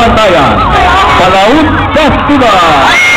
pantalla. un Festival.